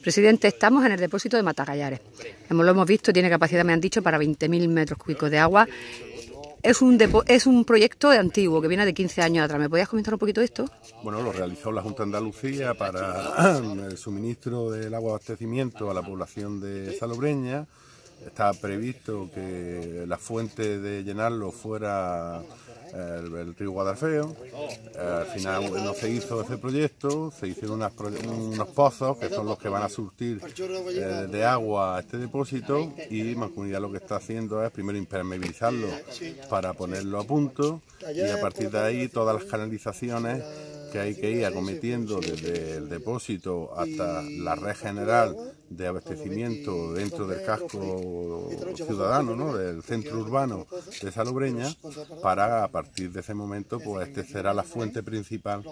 Presidente, estamos en el depósito de Matagallares. Hemos, lo hemos visto, tiene capacidad, me han dicho, para 20.000 metros cúbicos de agua. Es un, es un proyecto antiguo que viene de 15 años atrás. ¿Me podías comentar un poquito esto? Bueno, lo realizó la Junta de Andalucía para el suministro del agua de abastecimiento a la población de Salobreña. Estaba previsto que la fuente de llenarlo fuera el, río Guadalfeo. al final no se hizo ese proyecto, se hicieron unos pozos que son los que van a surtir eh, de agua a este depósito y Mancomunidad lo que está haciendo es primero impermeabilizarlo para ponerlo a punto y a partir de ahí todas las canalizaciones que hay que ir acometiendo desde el depósito hasta la red general de abastecimiento dentro del casco ciudadano, del centro urbano de Salobreña, para a partir de ese momento, pues este será la fuente principal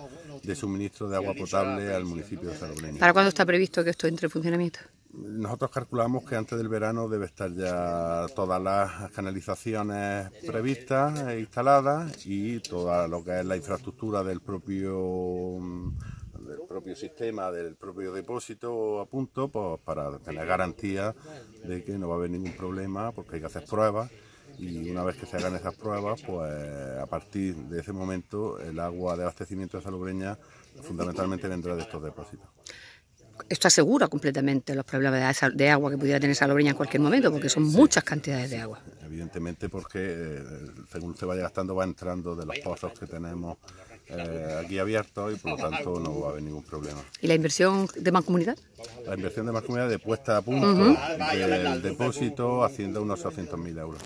de suministro de agua potable al municipio de Salobreña. ¿Para cuándo está previsto que esto entre en funcionamiento? Nosotros calculamos que antes del verano debe estar ya todas las canalizaciones previstas e instaladas y toda lo que es la infraestructura del propio del propio sistema, del propio depósito a punto, pues para tener garantía de que no va a haber ningún problema, porque hay que hacer pruebas y una vez que se hagan esas pruebas, pues a partir de ese momento el agua de abastecimiento de Salobreña fundamentalmente vendrá de estos depósitos esto asegura completamente los problemas de, agua que pudiera tener Salobreña en cualquier momento, porque son muchas cantidades de agua. Evidentemente porque eh, según se vaya gastando va entrando de los pozos que tenemos eh, aquí abiertos y por lo tanto no va a haber ningún problema. ¿Y la inversión de Mancomunidad? La inversión de Mancomunidad de puesta a punto del depósito haciendo unos 800.000 euros.